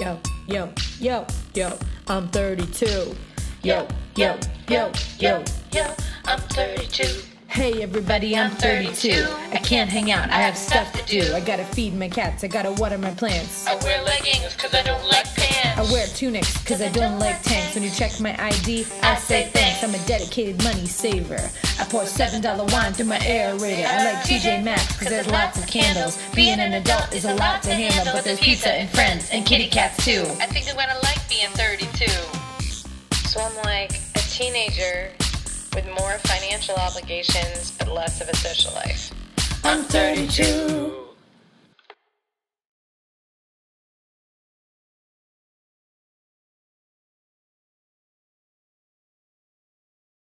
yo, yo, yo, yo, I'm 32. Yo, yo, yo, yo, yo, I'm 32. Hey everybody, I'm 32. I can't hang out, I have stuff to do. I gotta feed my cats, I gotta water my plants. I wear leggings cause I don't like pants. I wear tunics cause I don't like tanks. When you check my ID, I say thanks. I'm a dedicated money saver. I pour $7 wine through my aerator. I like TJ Maxx cause there's lots of candles. Being an adult is a lot to handle, but there's pizza and friends and kitty cats too. I think I'm gonna like being 32. So I'm like a teenager with more financial obligations but less of a social life. I'm 32.